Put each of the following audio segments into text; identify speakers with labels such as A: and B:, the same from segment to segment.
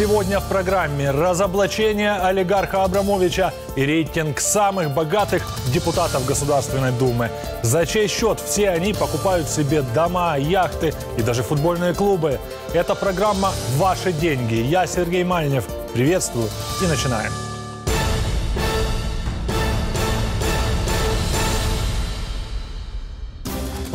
A: Сегодня в программе разоблачение олигарха Абрамовича и рейтинг самых богатых депутатов Государственной Думы. За чей счет все они покупают себе дома, яхты и даже футбольные клубы. Это программа «Ваши деньги». Я Сергей Мальнев. Приветствую и начинаем.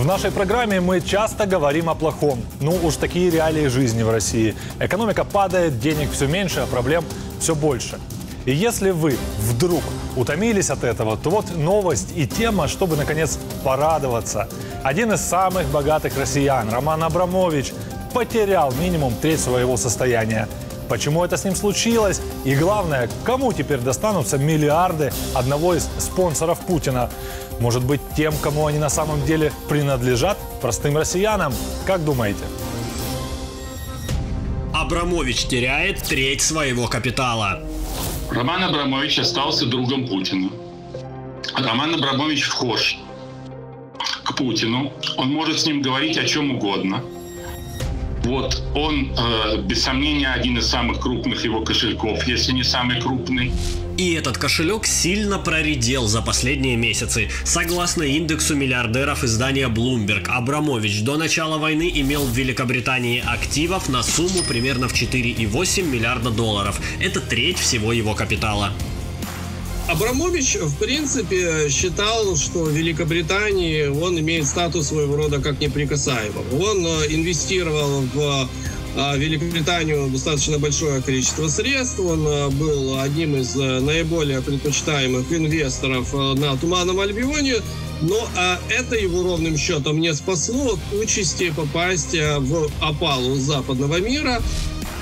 A: В нашей программе мы часто говорим о плохом. Ну уж такие реалии жизни в России. Экономика падает, денег все меньше, а проблем все больше. И если вы вдруг утомились от этого, то вот новость и тема, чтобы наконец порадоваться. Один из самых богатых россиян, Роман Абрамович, потерял минимум треть своего состояния. Почему это с ним случилось? И главное, кому теперь достанутся миллиарды одного из спонсоров Путина? Может быть, тем, кому они на самом деле принадлежат? Простым россиянам? Как думаете?
B: Абрамович теряет треть своего капитала.
C: Роман Абрамович остался другом Путина. Роман Абрамович вхож к Путину. Он может с ним говорить о чем угодно. Вот он, э, без сомнения, один из самых крупных его кошельков, если не самый крупный.
B: И этот кошелек сильно проредел за последние месяцы. Согласно индексу миллиардеров издания Bloomberg, Абрамович до начала войны имел в Великобритании активов на сумму примерно в 4,8 миллиарда долларов. Это треть всего его капитала.
D: Абрамович, в принципе, считал, что в Великобритании он имеет статус своего рода как неприкасаемого. Он э, инвестировал в э, Великобританию достаточно большое количество средств. Он э, был одним из наиболее предпочитаемых инвесторов на Туманном Альбионе. Но это его ровным счетом не спасло от участи попасть в опалу западного мира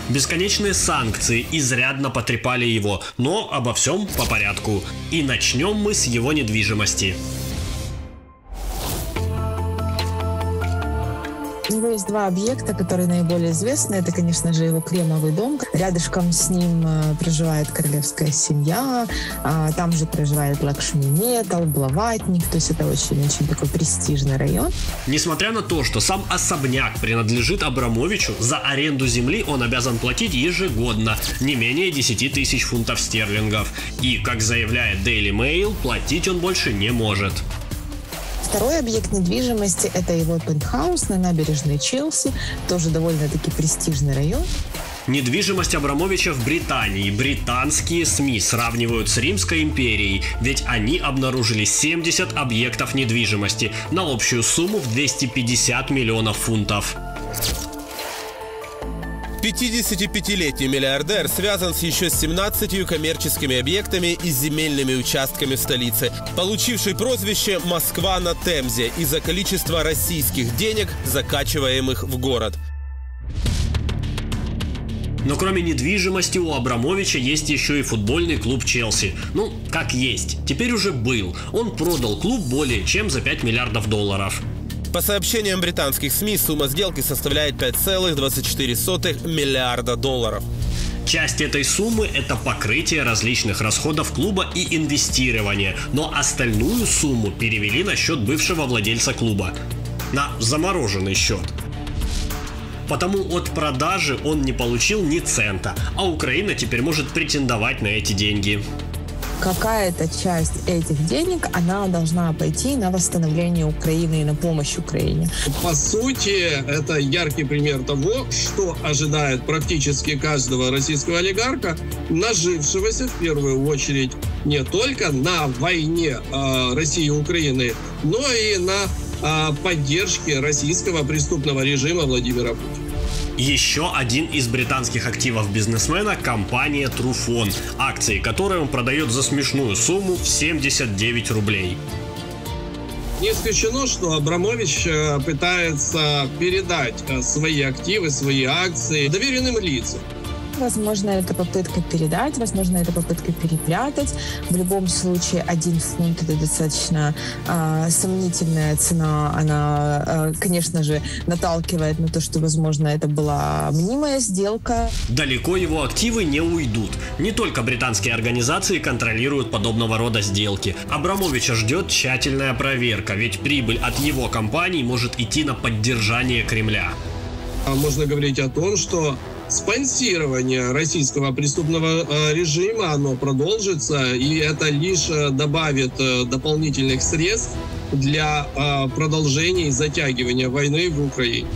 B: Бесконечные санкции изрядно потрепали его, но обо всем по порядку. И начнем мы с его недвижимости.
E: У него есть два объекта, которые наиболее известны. Это, конечно же, его кремовый дом. Рядышком с ним э, проживает королевская семья. А, там же проживает Лакшми Метал, Блаватник. То есть это очень-очень такой престижный район.
B: Несмотря на то, что сам особняк принадлежит Абрамовичу, за аренду земли он обязан платить ежегодно не менее 10 тысяч фунтов стерлингов. И, как заявляет Daily Mail, платить он больше не может.
E: Второй объект недвижимости – это его пентхаус на набережной Челси, тоже довольно-таки престижный район.
B: Недвижимость Абрамовича в Британии британские СМИ сравнивают с Римской империей, ведь они обнаружили 70 объектов недвижимости на общую сумму в 250 миллионов фунтов.
F: 55-летний миллиардер связан с еще 17 коммерческими объектами и земельными участками в столице, получивший прозвище «Москва на Темзе» из-за количества российских денег, закачиваемых в город.
B: Но кроме недвижимости у Абрамовича есть еще и футбольный клуб Челси. Ну, как есть. Теперь уже был. Он продал клуб более чем за 5 миллиардов долларов.
F: По сообщениям британских СМИ, сумма сделки составляет 5,24 миллиарда долларов.
B: Часть этой суммы – это покрытие различных расходов клуба и инвестирование, но остальную сумму перевели на счет бывшего владельца клуба. На замороженный счет. Потому от продажи он не получил ни цента, а Украина теперь может претендовать на эти деньги
E: какая-то часть этих денег, она должна пойти на восстановление Украины и на помощь Украине.
D: По сути, это яркий пример того, что ожидает практически каждого российского олигарха, нажившегося в первую очередь не только на войне э, России и Украины, но и на э, поддержке российского преступного режима Владимира Путина.
B: Еще один из британских активов бизнесмена – компания Trufon, акции которой он продает за смешную сумму в 79 рублей.
D: Не исключено, что Абрамович э, пытается передать э, свои активы, свои акции доверенным лицам.
E: Возможно, это попытка передать, возможно, это попытка перепрятать. В любом случае, один фунт это достаточно э, сомнительная цена. Она, э, конечно же, наталкивает на то, что, возможно, это была мнимая сделка.
B: Далеко его активы не уйдут. Не только британские организации контролируют подобного рода сделки. Абрамовича ждет тщательная проверка, ведь прибыль от его компаний может идти на поддержание Кремля.
D: Можно говорить о том, что спонсирование российского преступного э, режима, оно продолжится, и это лишь э, добавит э, дополнительных средств для продолжения и затягивания войны в Украине.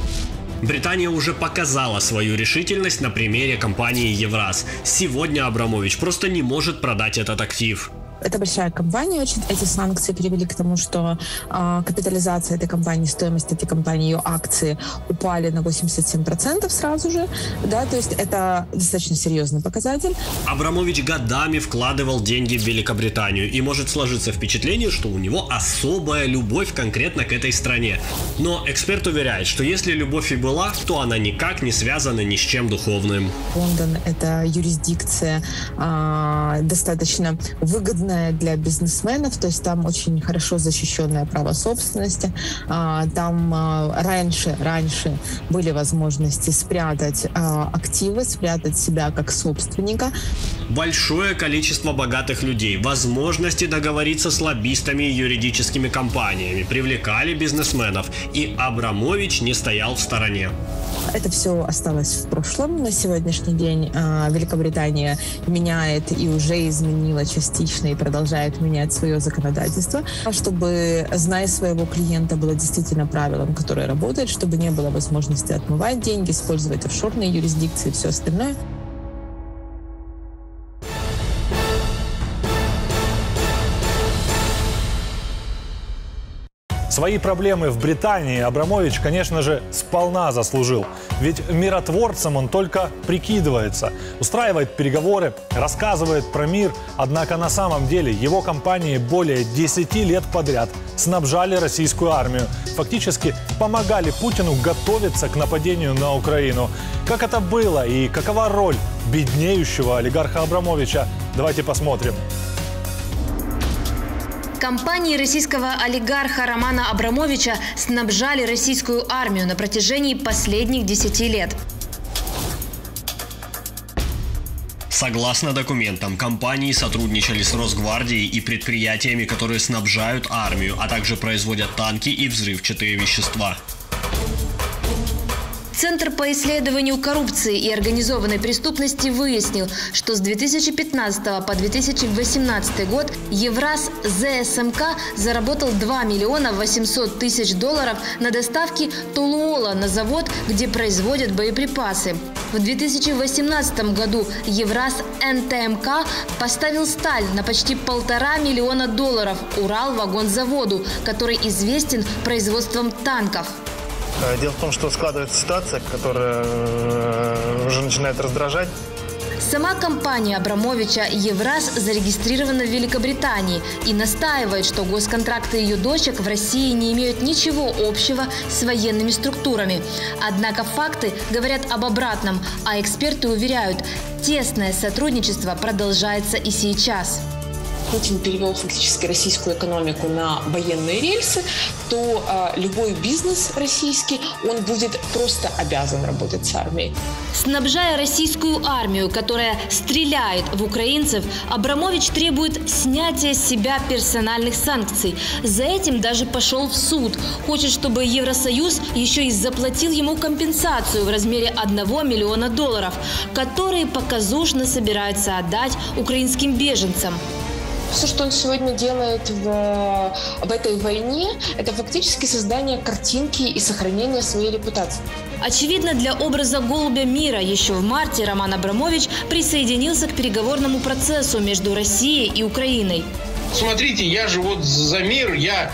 B: Британия уже показала свою решительность на примере компании Евраз. Сегодня Абрамович просто не может продать этот актив.
E: Это большая компания очень. Эти санкции привели к тому, что э, капитализация этой компании, стоимость этой компании, ее акции упали на 87% сразу же. Да, то есть это достаточно серьезный показатель.
B: Абрамович годами вкладывал деньги в Великобританию. И может сложиться впечатление, что у него особая любовь конкретно к этой стране. Но эксперт уверяет, что если любовь и была, то она никак не связана ни с чем духовным.
E: Лондон — это юрисдикция э, достаточно выгодная выгодная для бизнесменов, то есть там очень хорошо защищенное право собственности. А, там а, раньше, раньше были возможности спрятать а, активы, спрятать себя как собственника.
B: Большое количество богатых людей, возможности договориться с лоббистами и юридическими компаниями, привлекали бизнесменов, и Абрамович не стоял в стороне.
E: Это все осталось в прошлом. На сегодняшний день Великобритания меняет и уже изменила частично продолжает менять свое законодательство, чтобы, зная своего клиента, было действительно правилом, которое работает, чтобы не было возможности отмывать деньги, использовать офшорные юрисдикции и все остальное.
A: Свои проблемы в Британии Абрамович, конечно же, сполна заслужил. Ведь миротворцем он только прикидывается. Устраивает переговоры, рассказывает про мир. Однако на самом деле его компании более 10 лет подряд снабжали российскую армию. Фактически помогали Путину готовиться к нападению на Украину. Как это было и какова роль беднеющего олигарха Абрамовича? Давайте посмотрим.
G: Компании российского олигарха Романа Абрамовича снабжали российскую армию на протяжении последних 10 лет.
B: Согласно документам, компании сотрудничали с Росгвардией и предприятиями, которые снабжают армию, а также производят танки и взрывчатые вещества.
G: Центр по исследованию коррупции и организованной преступности выяснил, что с 2015 по 2018 год Евраз ЗСМК заработал 2 миллиона 800 тысяч долларов на доставке толуола на завод, где производят боеприпасы. В 2018 году Евраз НТМК поставил сталь на почти полтора миллиона долларов Урал-вагонзаводу, который известен производством танков.
H: Э, дело в том, что складывается ситуация, которая э, уже начинает раздражать.
G: Сама компания Абрамовича «Евраз» зарегистрирована в Великобритании и настаивает, что госконтракты ее дочек в России не имеют ничего общего с военными структурами. Однако факты говорят об обратном, а эксперты уверяют, тесное сотрудничество продолжается и сейчас.
I: Путин перевел фактически российскую экономику на военные рельсы, то э, любой бизнес российский, он будет просто обязан работать с армией.
G: Снабжая российскую армию, которая стреляет в украинцев, Абрамович требует снятия с себя персональных санкций. За этим даже пошел в суд. Хочет, чтобы Евросоюз еще и заплатил ему компенсацию в размере 1 миллиона долларов, которые показушно собираются отдать украинским беженцам.
I: Все, что он сегодня делает в, в этой войне, это фактически создание картинки и сохранение своей репутации.
G: Очевидно, для образа голубя мира еще в марте Роман Абрамович присоединился к переговорному процессу между Россией и Украиной.
J: Смотрите, я же вот за мир, я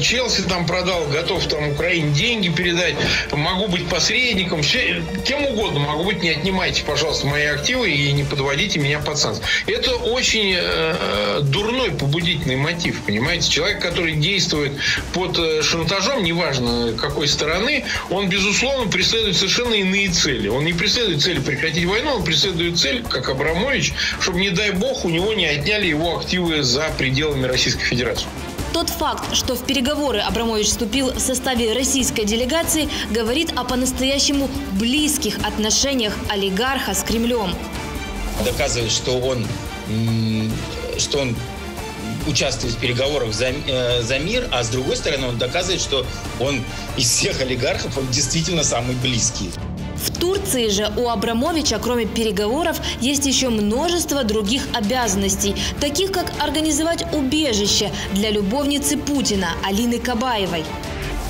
J: Челси там продал, готов там Украине деньги передать, могу быть посредником, все, кем угодно могу быть, не отнимайте, пожалуйста, мои активы и не подводите меня под санкции. Это очень э, дурной побудительный мотив, понимаете? Человек, который действует под э, шантажом, неважно какой стороны, он, безусловно, преследует совершенно иные цели. Он не преследует цель прекратить войну, он преследует цель, как Абрамович, чтобы, не дай бог, у него не отняли его активы за пределами Российской Федерации.
G: Тот факт, что в переговоры Абрамович вступил в составе российской делегации, говорит о по-настоящему близких отношениях олигарха с Кремлем.
K: Доказывает, что он, что он участвует в переговорах за, э, за мир, а с другой стороны он доказывает, что он из всех олигархов он действительно самый близкий.
G: В Турции же у Абрамовича, кроме переговоров, есть еще множество других обязанностей, таких как организовать убежище для любовницы Путина Алины Кабаевой.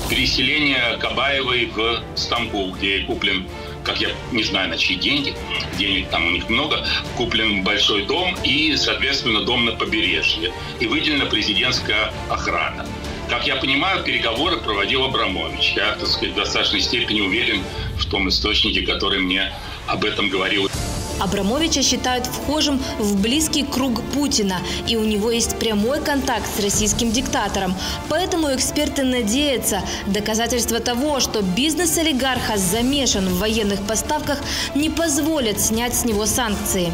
C: Переселение Кабаевой в Стамбул, где куплен как я не знаю, на чьи деньги, денег там у них много, куплен большой дом и, соответственно, дом на побережье. И выделена президентская охрана. Как я понимаю, переговоры проводил Абрамович. Я, так сказать, в достаточной степени уверен в том источнике, который мне об этом говорил.
G: Абрамовича считают вхожим в близкий круг Путина, и у него есть прямой контакт с российским диктатором. Поэтому эксперты надеются, доказательства того, что бизнес олигарха замешан в военных поставках, не позволят снять с него санкции.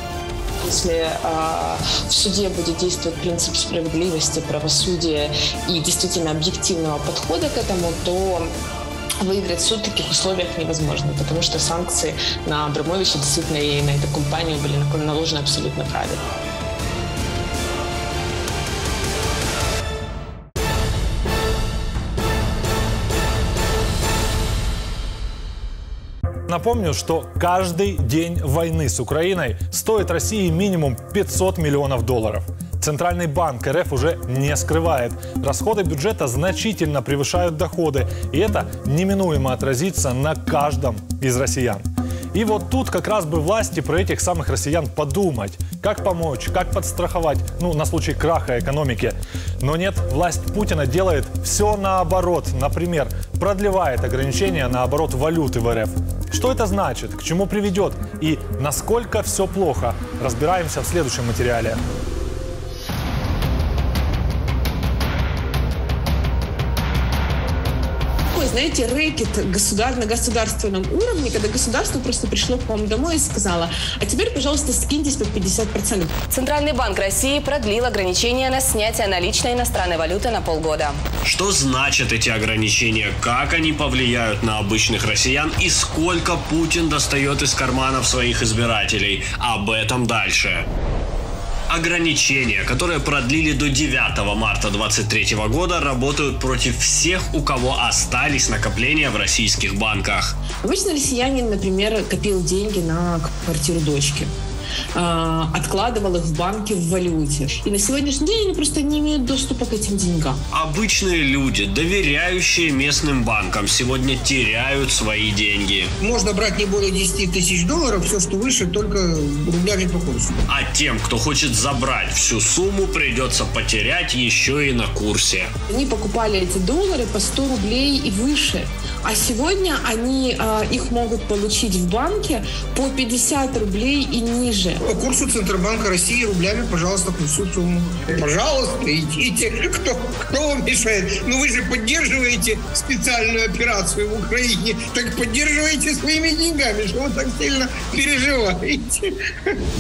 I: Если э, в суде будет действовать принцип справедливости, правосудия и действительно объективного подхода к этому, то выиграть суд в таких условиях невозможно, потому что санкции на Абрамовича действительно и на эту компанию были наложены абсолютно правильно.
A: Напомню, что каждый день войны с Украиной стоит России минимум 500 миллионов долларов. Центральный банк РФ уже не скрывает. Расходы бюджета значительно превышают доходы, и это неминуемо отразится на каждом из россиян. И вот тут как раз бы власти про этих самых россиян подумать, как помочь, как подстраховать, ну, на случай краха экономики. Но нет, власть Путина делает все наоборот. Например, продлевает ограничения на оборот валюты в РФ. Что это значит, к чему приведет и насколько все плохо, разбираемся в следующем материале.
E: Знаете, рэкет государ... на государственном уровне, когда государство просто пришло к вам домой и сказало, а теперь, пожалуйста, скиньтесь под 50%.
L: Центральный банк России продлил ограничения на снятие наличной иностранной валюты на полгода.
B: Что значат эти ограничения, как они повлияют на обычных россиян и сколько Путин достает из карманов своих избирателей? Об этом дальше ограничения, которые продлили до 9 марта 2023 года, работают против всех, у кого остались накопления в российских банках.
E: Обычно россиянин, например, копил деньги на квартиру дочки. А, откладывал их в банке в валюте. И на сегодняшний день они просто не имеют доступа к этим деньгам.
B: Обычные люди, доверяющие местным банкам, сегодня теряют свои деньги.
M: Можно брать не более 10 тысяч долларов, все, что выше, только рублями по курсу.
B: А тем, кто хочет забрать всю сумму, придется потерять еще и на курсе.
E: Они покупали эти доллары по 100 рублей и выше. А сегодня они э, их могут получить в банке по 50 рублей и ниже.
M: По курсу Центробанка России рублями, пожалуйста, по всю сумму. Пожалуйста, идите. Кто, кто вам мешает? Ну вы же поддерживаете специальную операцию в Украине. Так поддерживайте своими деньгами, что вы так сильно переживаете.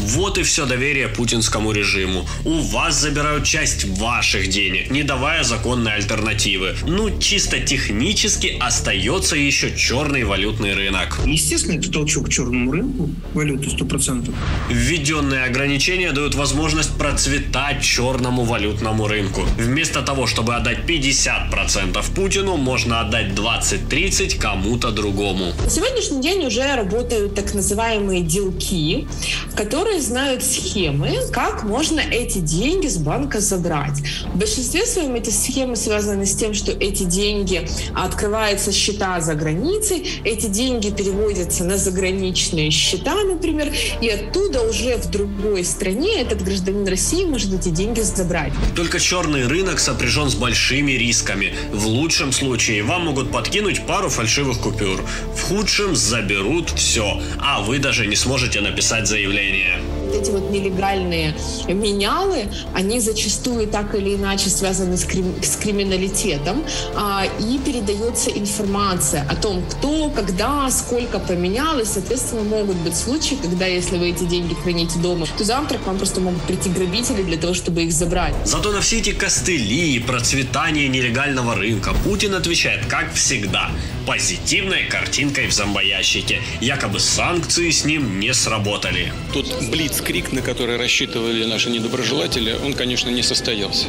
B: Вот и все доверие путинскому режиму. У вас забирают часть ваших денег, не давая законной альтернативы. Ну, чисто технически остается остается еще черный валютный рынок.
M: Естественно, это толчок к черному рынку валюты 100%.
B: Введенные ограничения дают возможность процветать черному валютному рынку. Вместо того, чтобы отдать 50% Путину, можно отдать 20-30 кому-то другому.
E: На сегодняшний день уже работают так называемые делки, которые знают схемы, как можно эти деньги с банка забрать. В большинстве своем эти схемы связаны с тем, что эти деньги открываются счета за границей, эти деньги переводятся на заграничные счета, например, и оттуда уже в другой стране этот гражданин России может эти деньги забрать.
B: Только черный рынок сопряжен с большими рисками. В лучшем случае вам могут подкинуть пару фальшивых купюр. В худшем заберут все, а вы даже не сможете написать заявление
E: эти вот нелегальные менялы, они зачастую так или иначе связаны с, крим, с криминалитетом, а, и передается информация о том, кто, когда, сколько поменялось. Соответственно, могут быть случаи, когда если вы эти деньги храните дома, то завтра к вам просто могут прийти грабители для того, чтобы их забрать.
B: Зато на все эти костыли и процветание нелегального рынка Путин отвечает, как всегда, позитивной картинкой в зомбоящике. Якобы санкции с ним не сработали.
F: Тут Блиц
N: блицкрик, на который рассчитывали наши недоброжелатели, он, конечно, не состоялся.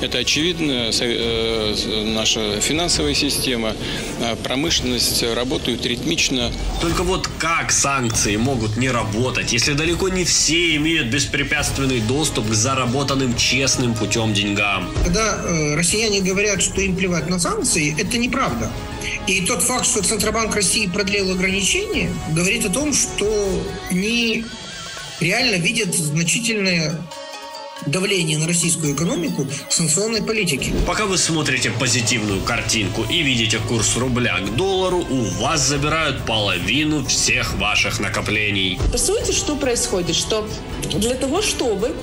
N: Это очевидно, э, наша финансовая система, э, промышленность работают ритмично.
B: Только вот как санкции могут не работать, если далеко не все имеют беспрепятственный доступ к заработанным честным путем деньгам?
M: Когда э, россияне говорят, что им плевать на санкции, это неправда. И тот факт, что Центробанк России продлил ограничения, говорит о том, что они реально видят значительное давление на российскую экономику санкционной политики.
B: Пока вы смотрите позитивную картинку и видите курс рубля к доллару, у вас забирают половину всех ваших накоплений.
E: По сути, что происходит? Что для того, чтобы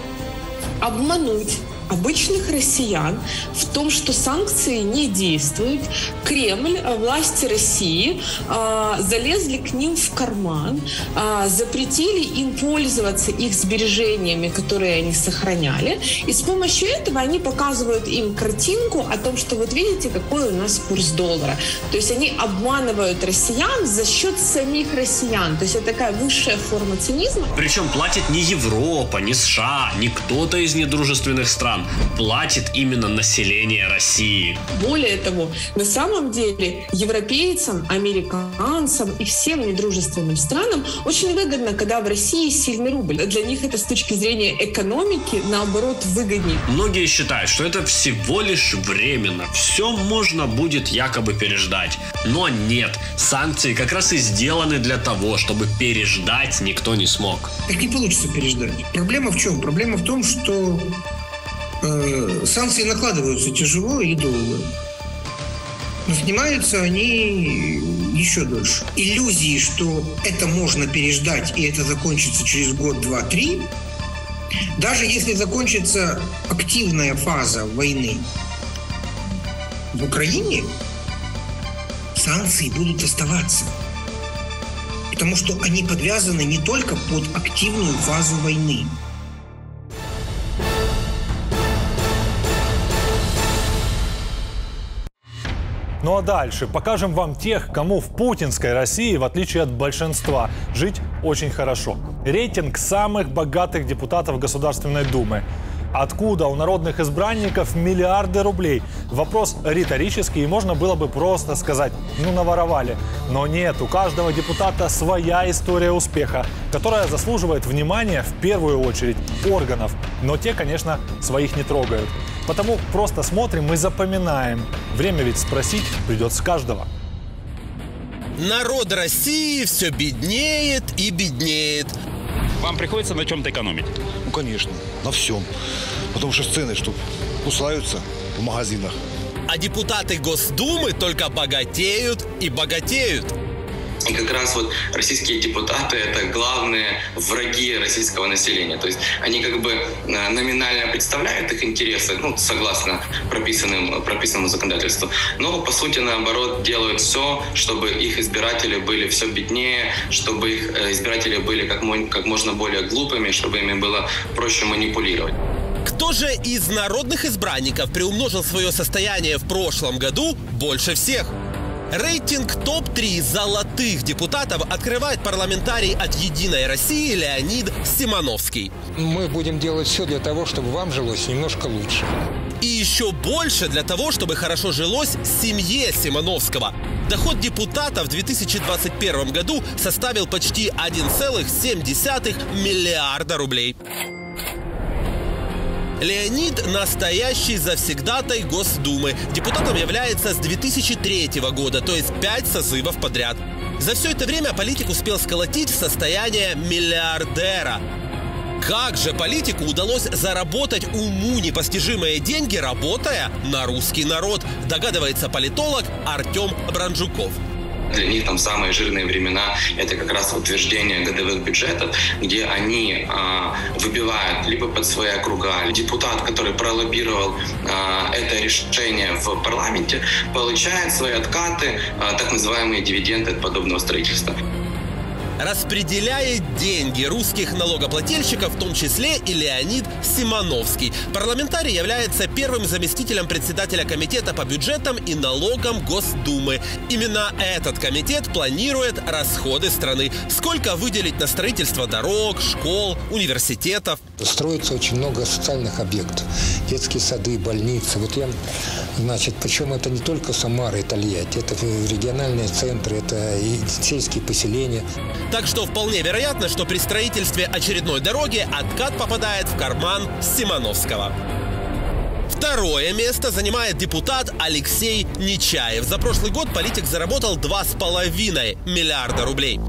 E: обмануть обычных россиян в том, что санкции не действуют. Кремль, э, власти России э, залезли к ним в карман, э, запретили им пользоваться их сбережениями, которые они сохраняли. И с помощью этого они показывают им картинку о том, что вот видите, какой у нас курс доллара. То есть они обманывают россиян за счет самих россиян. То есть это такая высшая форма цинизма.
B: Причем платит не Европа, не США, не кто-то из недружественных стран стран платит именно население России.
E: Более того, на самом деле европейцам, американцам и всем недружественным странам очень выгодно, когда в России сильный рубль. Для них это с точки зрения экономики, наоборот, выгоднее.
B: Многие считают, что это всего лишь временно. Все можно будет якобы переждать. Но нет, санкции как раз и сделаны для того, чтобы переждать никто не смог.
M: Так не получится переждать. Проблема в чем? Проблема в том, что э, санкции накладываются тяжело и долго. Но снимаются они еще дольше. Иллюзии, что это можно переждать и это закончится через год, два, три, даже если закончится активная фаза войны в Украине, санкции будут оставаться. Потому что они подвязаны не только под активную фазу войны.
A: Ну а дальше покажем вам тех, кому в путинской России, в отличие от большинства, жить очень хорошо. Рейтинг самых богатых депутатов Государственной Думы. Откуда у народных избранников миллиарды рублей? Вопрос риторический, и можно было бы просто сказать, ну наворовали. Но нет, у каждого депутата своя история успеха, которая заслуживает внимания в первую очередь органов. Но те, конечно, своих не трогают. Потому просто смотрим и запоминаем. Время ведь спросить придется каждого.
F: Народ России все беднеет и беднеет.
C: Вам приходится на чем-то экономить?
O: Ну, конечно, на всем. Потому что цены, что кусаются в магазинах.
F: А депутаты Госдумы только богатеют и богатеют.
P: И как раз вот российские депутаты — это главные враги российского населения. То есть они как бы э, номинально представляют их интересы, ну, согласно прописанным, прописанному законодательству, но, по сути, наоборот, делают все, чтобы их избиратели были все беднее, чтобы их э, избиратели были как, как можно более глупыми, чтобы ими было проще манипулировать.
F: Кто же из народных избранников приумножил свое состояние в прошлом году больше всех? Рейтинг топ-3 золотых депутатов открывает парламентарий от «Единой России» Леонид Симоновский.
Q: Мы будем делать все для того, чтобы вам жилось немножко лучше.
F: И еще больше для того, чтобы хорошо жилось семье Симоновского. Доход депутата в 2021 году составил почти 1,7 миллиарда рублей. Леонид – настоящий завсегдатай Госдумы. Депутатом является с 2003 года, то есть пять созывов подряд. За все это время политик успел сколотить в состояние миллиардера. Как же политику удалось заработать уму непостижимые деньги, работая на русский народ, догадывается политолог Артем Бранжуков.
P: Для них там самые жирные времена – это как раз утверждение годовых бюджетов, где они а, выбивают либо под свои округа. Депутат, который пролоббировал а, это решение в парламенте, получает свои откаты, а, так называемые дивиденды от подобного строительства.
F: Распределяет деньги русских налогоплательщиков, в том числе и Леонид Симоновский. Парламентарий является первым заместителем председателя комитета по бюджетам и налогам Госдумы. Именно этот комитет планирует расходы страны. Сколько выделить на строительство дорог, школ, университетов.
Q: Строится очень много социальных объектов. Детские сады, больницы. Вот я, значит, причем это не только Самара и Тольятти, это региональные центры, это и сельские поселения.
F: Так что вполне вероятно, что при строительстве очередной дороги откат попадает в карман Симоновского. Второе место занимает депутат Алексей Нечаев. За прошлый год политик заработал 2,5 миллиарда рублей.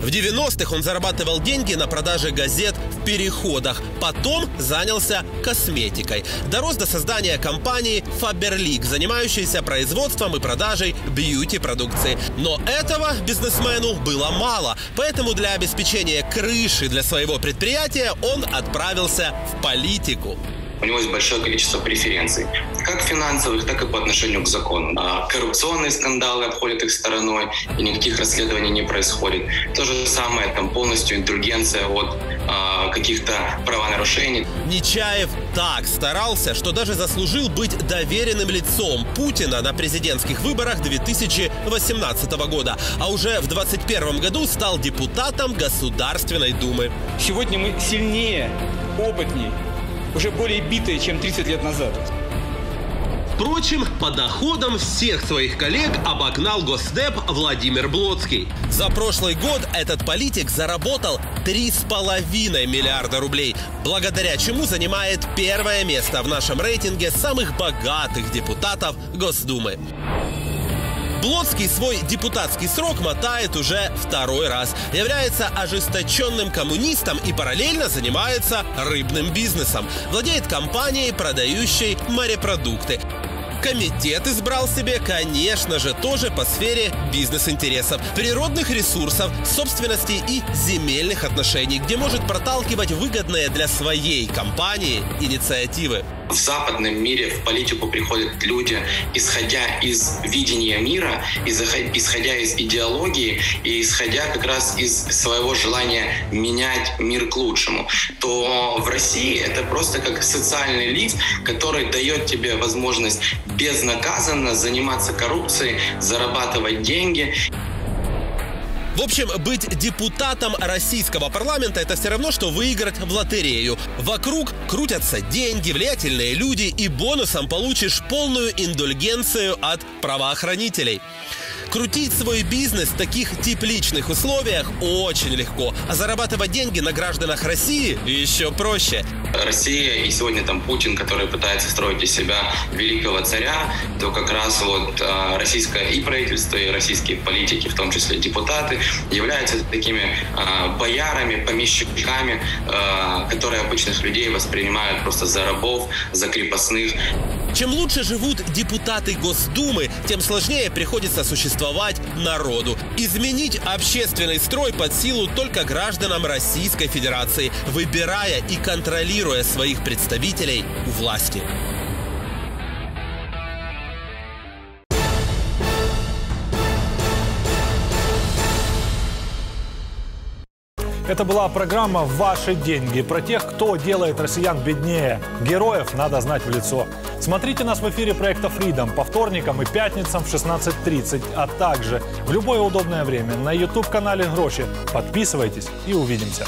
F: В 90-х он зарабатывал деньги на продаже газет в переходах. Потом занялся косметикой. Дорос до создания компании Faberlic, занимающейся производством и продажей бьюти-продукции. Но этого бизнесмену было мало. Поэтому для обеспечения крыши для своего предприятия он отправился в политику.
P: У него есть большое количество преференций, как финансовых, так и по отношению к закону. А коррупционные скандалы обходят их стороной, и никаких расследований не происходит. То же самое, там полностью индульгенция от а, каких-то правонарушений.
F: Нечаев так старался, что даже заслужил быть доверенным лицом Путина на президентских выборах 2018 года, а уже в 2021 году стал депутатом Государственной Думы.
R: Сегодня мы сильнее, опытнее, уже более битые, чем 30 лет назад.
F: Впрочем, по доходам всех своих коллег обогнал Госдеп Владимир Блоцкий. За прошлый год этот политик заработал 3,5 миллиарда рублей, благодаря чему занимает первое место в нашем рейтинге самых богатых депутатов Госдумы. Блоцкий свой депутатский срок мотает уже второй раз. Является ожесточенным коммунистом и параллельно занимается рыбным бизнесом. Владеет компанией, продающей морепродукты. Комитет избрал себе, конечно же, тоже по сфере бизнес-интересов, природных ресурсов, собственности и земельных отношений, где может проталкивать выгодные для своей компании инициативы.
P: В западном мире в политику приходят люди, исходя из видения мира, исходя из идеологии и исходя как раз из своего желания менять мир к лучшему. То в России это просто как социальный лифт, который дает тебе возможность безнаказанно заниматься коррупцией, зарабатывать деньги.
F: В общем, быть депутатом российского парламента – это все равно, что выиграть в лотерею. Вокруг крутятся деньги, влиятельные люди, и бонусом получишь полную индульгенцию от правоохранителей. Крутить свой бизнес в таких тепличных условиях очень легко, а зарабатывать деньги на гражданах России еще проще.
P: Россия и сегодня там Путин, который пытается строить из себя великого царя, то как раз вот а, российское и правительство, и российские политики, в том числе депутаты, являются такими а, боярами, помещиками, а, которые обычных людей воспринимают просто за рабов, за крепостных.
F: Чем лучше живут депутаты Госдумы, тем сложнее приходится существовать народу. Изменить общественный строй под силу только гражданам Российской Федерации, выбирая и контролируя своих представителей у власти.
A: Это была программа «Ваши деньги» про тех, кто делает россиян беднее. Героев надо знать в лицо. Смотрите нас в эфире проекта Freedom по вторникам и пятницам в 16.30, а также в любое удобное время на YouTube-канале Гроши. Подписывайтесь и увидимся.